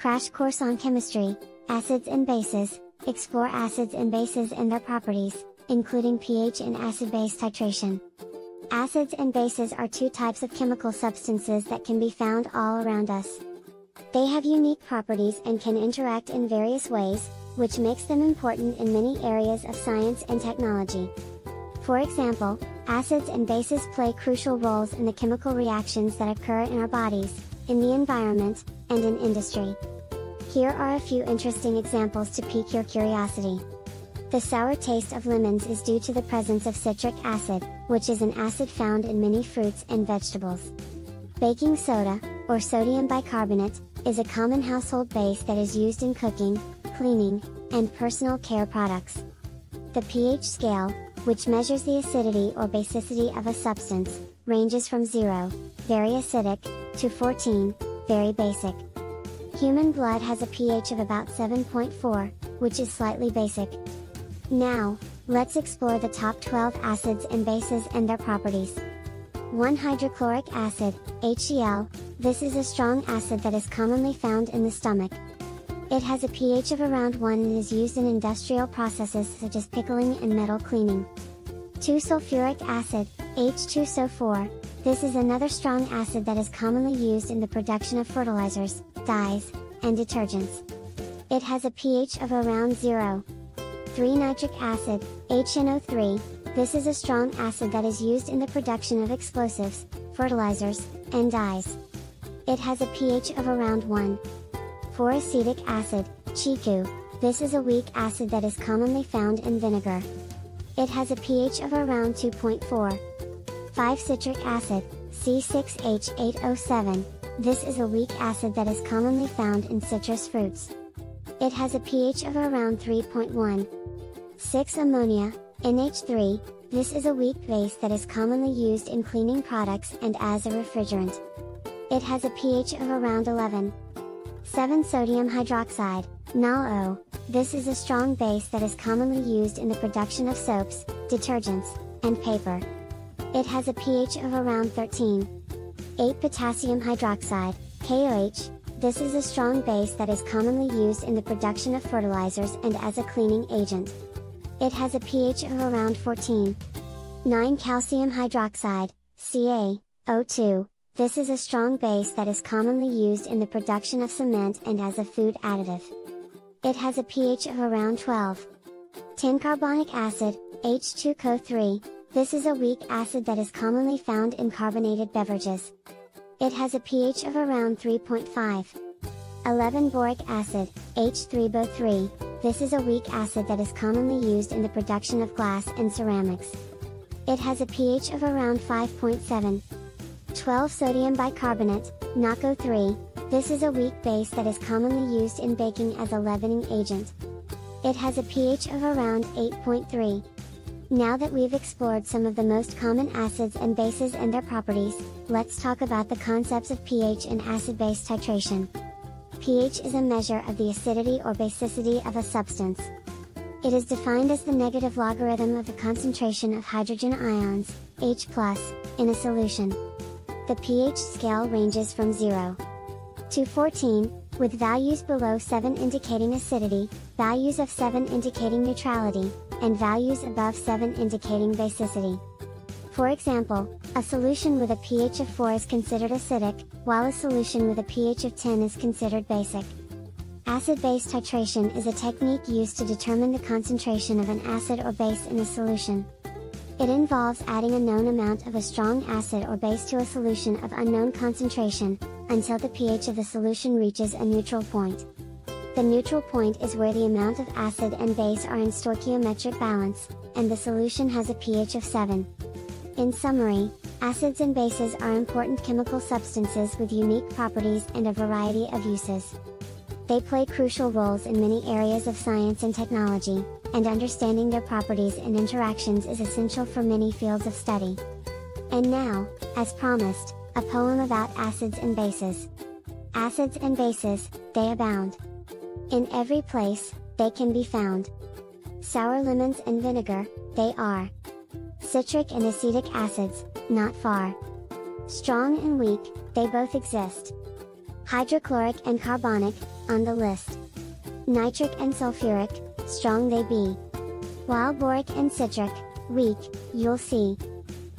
Crash Course on Chemistry, Acids and Bases, explore acids and bases and their properties, including pH and acid-base titration. Acids and bases are two types of chemical substances that can be found all around us. They have unique properties and can interact in various ways, which makes them important in many areas of science and technology. For example, acids and bases play crucial roles in the chemical reactions that occur in our bodies, in the environment, and in industry. Here are a few interesting examples to pique your curiosity. The sour taste of lemons is due to the presence of citric acid, which is an acid found in many fruits and vegetables. Baking soda, or sodium bicarbonate, is a common household base that is used in cooking, cleaning, and personal care products. The pH scale, which measures the acidity or basicity of a substance, ranges from 0, very acidic, to 14, very basic. Human blood has a pH of about 7.4, which is slightly basic. Now, let's explore the top 12 acids and bases and their properties. 1 hydrochloric acid, HCl, this is a strong acid that is commonly found in the stomach. It has a pH of around 1 and is used in industrial processes such as pickling and metal cleaning. 2 sulfuric acid, H2SO4, this is another strong acid that is commonly used in the production of fertilizers, dyes, and detergents. It has a pH of around 0. 3 nitric acid, HNO3, this is a strong acid that is used in the production of explosives, fertilizers, and dyes. It has a pH of around 1. 4 acetic acid, Chiku, this is a weak acid that is commonly found in vinegar. It has a pH of around 2.4. 5 citric acid, C6H807, this is a weak acid that is commonly found in citrus fruits. It has a pH of around 3.1. 6 ammonia, NH3, this is a weak base that is commonly used in cleaning products and as a refrigerant. It has a pH of around 11. 7 sodium hydroxide, NaOH, this is a strong base that is commonly used in the production of soaps, detergents, and paper. It has a pH of around 13. 8 potassium hydroxide, KOH, this is a strong base that is commonly used in the production of fertilizers and as a cleaning agent. It has a pH of around 14. 9 calcium hydroxide, CaO2, this is a strong base that is commonly used in the production of cement and as a food additive. It has a pH of around 12. 10 carbonic acid, H2CO3, this is a weak acid that is commonly found in carbonated beverages. It has a pH of around 3.5. 11 boric acid, H3BO3, this is a weak acid that is commonly used in the production of glass and ceramics. It has a pH of around 5.7. 12 sodium bicarbonate, NaCO3, this is a weak base that is commonly used in baking as a leavening agent. It has a pH of around 8.3. Now that we've explored some of the most common acids and bases and their properties, let's talk about the concepts of pH and acid-base titration pH is a measure of the acidity or basicity of a substance. It is defined as the negative logarithm of the concentration of hydrogen ions, H+, in a solution. The pH scale ranges from 0 to 14, with values below 7 indicating acidity, values of 7 indicating neutrality, and values above 7 indicating basicity. For example, a solution with a pH of 4 is considered acidic, while a solution with a pH of 10 is considered basic. Acid-base titration is a technique used to determine the concentration of an acid or base in a solution. It involves adding a known amount of a strong acid or base to a solution of unknown concentration, until the pH of the solution reaches a neutral point. The neutral point is where the amount of acid and base are in stoichiometric balance, and the solution has a pH of 7. In summary, acids and bases are important chemical substances with unique properties and a variety of uses. They play crucial roles in many areas of science and technology, and understanding their properties and interactions is essential for many fields of study. And now, as promised, a poem about acids and bases. Acids and bases, they abound. In every place, they can be found. Sour lemons and vinegar, they are citric and acetic acids, not far. Strong and weak, they both exist. hydrochloric and carbonic, on the list. Nitric and sulfuric, strong they be. While boric and citric, weak, you'll see.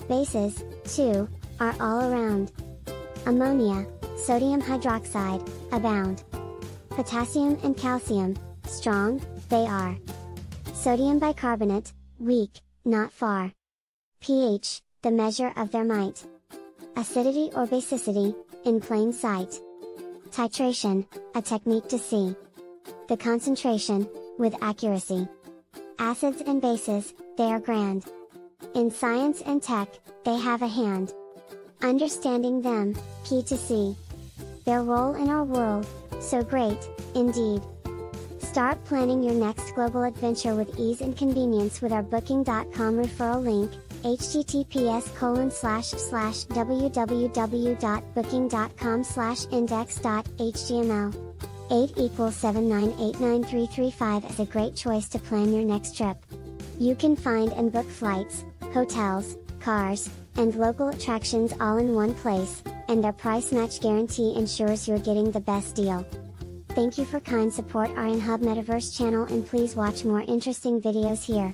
Bases, too, are all around. Ammonia, sodium hydroxide, abound. Potassium and calcium, strong, they are. Sodium bicarbonate, weak, not far. pH, the measure of their might. Acidity or basicity, in plain sight. Titration, a technique to see. The concentration, with accuracy. Acids and bases, they are grand. In science and tech, they have a hand. Understanding them, key to see. Their role in our world, so great, indeed. Start planning your next global adventure with ease and convenience with our Booking.com referral link, https colon slash slash www.booking.com slash index.html. 8 equals 7989335 is a great choice to plan your next trip. You can find and book flights, hotels, cars, and local attractions all in one place, and their price match guarantee ensures you're getting the best deal. Thank you for kind support our Anhub Metaverse channel and please watch more interesting videos here.